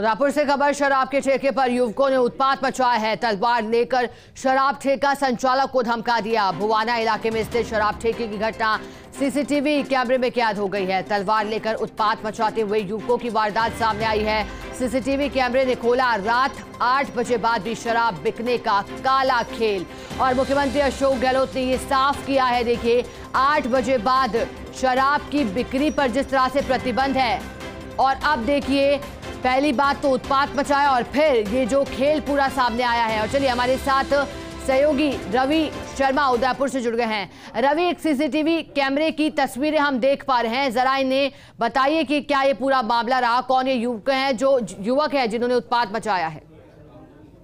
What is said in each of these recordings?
उदयपुर से खबर, शराब के ठेके पर युवकों ने उत्पात मचाया है। तलवार लेकर शराब ठेका संचालक को धमका दिया। भुवाना इलाके में स्थित शराब ठेके की घटना सीसीटीवी कैमरे में कैद हो गई है। तलवार लेकर उत्पात मचाते हुए युवकों की वारदात सामने आई है। सीसीटीवी कैमरे ने खोला, रात आठ बजे बाद भी शराब बिकने का काला खेल। और मुख्यमंत्री अशोक गहलोत ने ये साफ़ किया है, देखिए, आठ बजे बाद शराब की बिक्री पर जिस तरह से प्रतिबंध है। और अब देखिए पहली बात तो उत्पात मचाया और फिर ये जो खेल पूरा सामने आया है। और चलिए, हमारे साथ सहयोगी रवि शर्मा उदयपुर से जुड़ गए हैं। रवि, एक सीसीटीवी कैमरे की तस्वीरें हम देख पा रहे हैं। जरा इन्हें बताइए कि क्या ये पूरा मामला रहा? कौन ये युवक है जो युवक है जिन्होंने उत्पात मचाया है?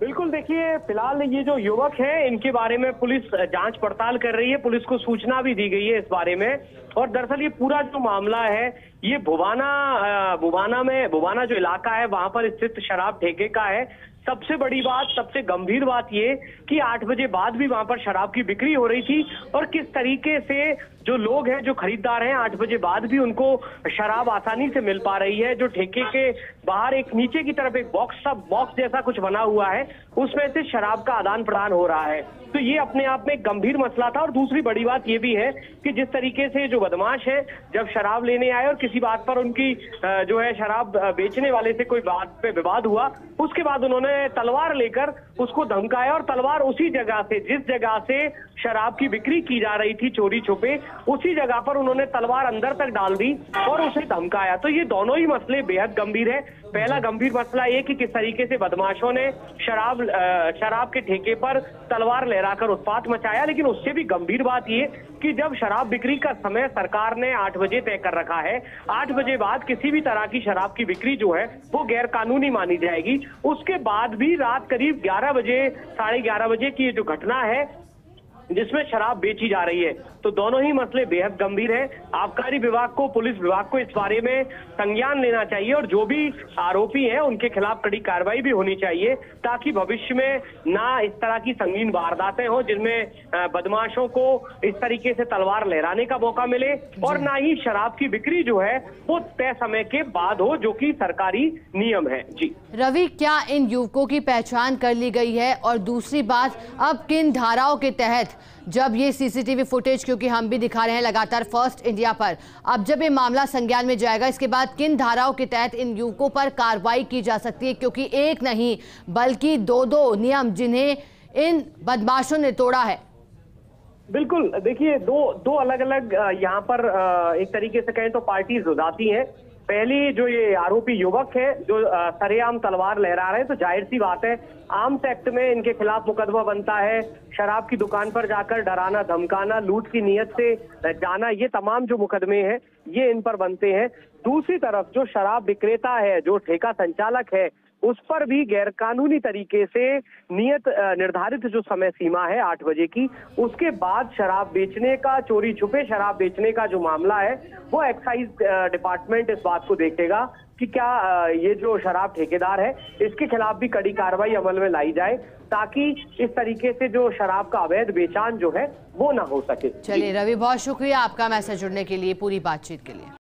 बिल्कुल, देखिए, फ़िलहाल ये जो युवक है, इनके बारे में पुलिस जाँच पड़ताल कर रही है। पुलिस को सूचना भी दी गई है इस बारे में। और दरअसल ये पूरा जो मामला है, ये भुवाना भुवाना में, भुवाना जो इलाका है, वहाँ पर स्थित शराब ठेके का है। सबसे बड़ी बात, सबसे गंभीर बात ये कि आठ बजे बाद भी वहाँ पर शराब की बिक्री हो रही थी और किस तरीके से जो लोग हैं, जो खरीदार हैं, आठ बजे बाद भी उनको शराब आसानी से मिल पा रही है, जो ठेके के बाहर एक नीचे की तरफ़ एक बॉक्स सा बॉक्स जैसा कुछ बना हुआ है, उसमें से शराब का आदान प्रदान हो रहा है। तो ये अपने आप में एक गंभीर मसला था और दूसरी बड़ी बात ये भी है कि जिस तरीके से जो बदमाश है, जब शराब लेने आए और किसी बात पर उनकी जो है शराब बेचने वाले से कोई बात पे विवाद हुआ, उसके बाद उन्होंने तलवार लेकर उसको धमकाया और तलवार उसी जगह से, जिस जगह से शराब की बिक्री की जा रही थी चोरी छुपे, उसी जगह पर उन्होंने तलवार अंदर तक डाल दी और उसे धमकाया। तो ये दोनों ही मसले बेहद गंभीर है। पहला गंभीर मसला ये कि किस तरीके से बदमाशों ने शराब शराब के ठेके पर तलवार लहराकर उत्पात मचाया, लेकिन उससे भी गंभीर बात ये कि जब शराब बिक्री का समय सरकार ने आठ बजे तय कर रखा है, आठ बजे बाद किसी भी तरह की शराब की बिक्री जो है, वो गैर कानूनी मानी जाएगी। उसके बाद भी रात करीब ग्यारह बजे, साढ़े ग्यारह बजे की जो घटना है, जिसमें शराब बेची जा रही है। तो दोनों ही मसले बेहद गंभीर है। आबकारी विभाग को, पुलिस विभाग को इस बारे में संज्ञान लेना चाहिए और जो भी आरोपी हैं, उनके खिलाफ कड़ी कार्रवाई भी होनी चाहिए ताकि भविष्य में ना इस तरह की संगीन वारदातें हो जिनमें बदमाशों को इस तरीके से तलवार लहराने का मौका मिले और ना ही शराब की बिक्री जो है, वो तय समय के बाद हो, जो की सरकारी नियम है। जी। रवि, क्या इन युवकों की पहचान कर ली गई है? और दूसरी बात, अब किन धाराओं के तहत जब ये सीसीटीवी फुटेज, क्योंकि हम भी दिखा रहे हैं लगातार फ़र्स्ट इंडिया पर। अब जब ये मामला संज्ञान में जाएगा, इसके बाद किन धाराओं के तहत इन युवकों पर कार्रवाई की जा सकती है? क्योंकि एक नहीं, बल्कि दो दो नियम जिन्हें इन बदमाशों ने तोड़ा है। बिल्कुल, देखिए, दो दो अलग अलग यहाँ पर एक तरीके से कहें तो पार्टीज़ हो जाती हैं। पहली जो ये आरोपी युवक है, जो सरेआम तलवार लहरा रहे हैं तो ज़ाहिर सी बात है, आर्म्स एक्ट में इनके खिलाफ मुकदमा बनता है। शराब की दुकान पर जाकर डराना, धमकाना, लूट की नीयत से जाना, ये तमाम जो मुकदमे हैं, ये इन पर बनते हैं। दूसरी तरफ़ जो शराब विक्रेता है, जो ठेका संचालक है, उस पर भी गैरकानूनी तरीके से नियत निर्धारित जो समय सीमा है आठ बजे की, उसके बाद शराब बेचने का, चोरी छुपे शराब बेचने का जो मामला है, वो एक्साइज डिपार्टमेंट इस बात को देखेगा कि क्या ये जो शराब ठेकेदार है, इसके खिलाफ भी कड़ी कार्रवाई अमल में लाई जाए, ताकि इस तरीके से जो शराब का अवैध बेचान जो है, वो ना हो सके। चलिए, रवि, बहुत शुक्रिया आपका मैसेज जुड़ने के लिए, पूरी बातचीत के लिए।